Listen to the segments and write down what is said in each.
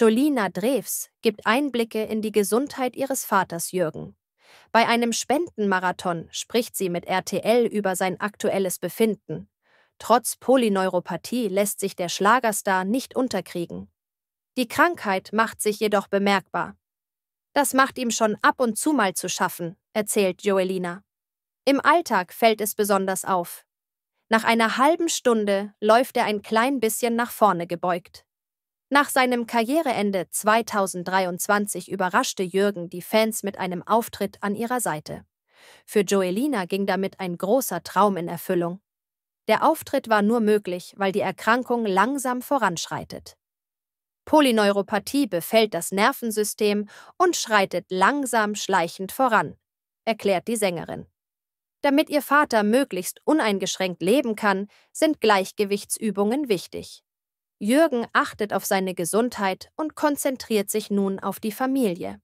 Jolina Drews gibt Einblicke in die Gesundheit ihres Vaters Jürgen. Bei einem Spendenmarathon spricht sie mit RTL über sein aktuelles Befinden. Trotz Polyneuropathie lässt sich der Schlagerstar nicht unterkriegen. Die Krankheit macht sich jedoch bemerkbar. Das macht ihm schon ab und zu mal zu schaffen, erzählt Joelina. Im Alltag fällt es besonders auf. Nach einer halben Stunde läuft er ein klein bisschen nach vorne gebeugt. Nach seinem Karriereende 2023 überraschte Jürgen die Fans mit einem Auftritt an ihrer Seite. Für Joelina ging damit ein großer Traum in Erfüllung. Der Auftritt war nur möglich, weil die Erkrankung langsam voranschreitet. Polyneuropathie befällt das Nervensystem und schreitet langsam schleichend voran, erklärt die Sängerin. Damit ihr Vater möglichst uneingeschränkt leben kann, sind Gleichgewichtsübungen wichtig. Jürgen achtet auf seine Gesundheit und konzentriert sich nun auf die Familie.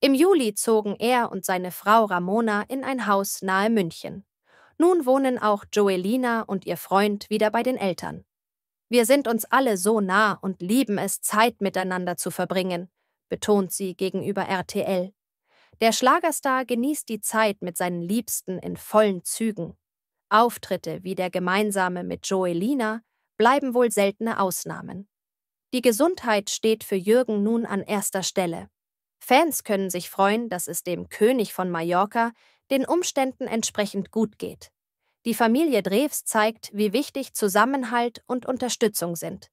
Im Juli zogen er und seine Frau Ramona in ein Haus nahe München. Nun wohnen auch Joelina und ihr Freund wieder bei den Eltern. Wir sind uns alle so nah und lieben es, Zeit miteinander zu verbringen, betont sie gegenüber RTL. Der Schlagerstar genießt die Zeit mit seinen Liebsten in vollen Zügen. Auftritte wie der gemeinsame mit Joelina bleiben wohl seltene Ausnahmen. Die Gesundheit steht für Jürgen nun an erster Stelle. Fans können sich freuen, dass es dem König von Mallorca den Umständen entsprechend gut geht. Die Familie Drews zeigt, wie wichtig Zusammenhalt und Unterstützung sind.